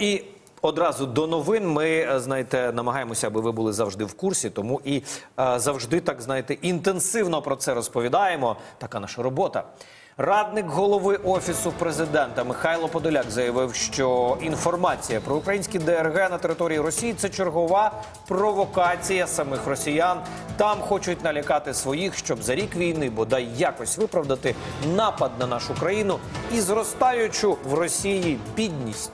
і одразу до новин ми е, знаєте, намагаємося, аби ви були завжди в курсі, тому і е, завжди так знаєте інтенсивно про це розповідаємо. Така наша робота. Радник голови офісу президента Михайло Подоляк заявив, що інформація про українські ДРГ на території Росії це чергова провокація самих росіян. Там хочуть налякати своїх, щоб за рік війни бодай якось виправдати напад на нашу країну і зростаючу в Росії бідність.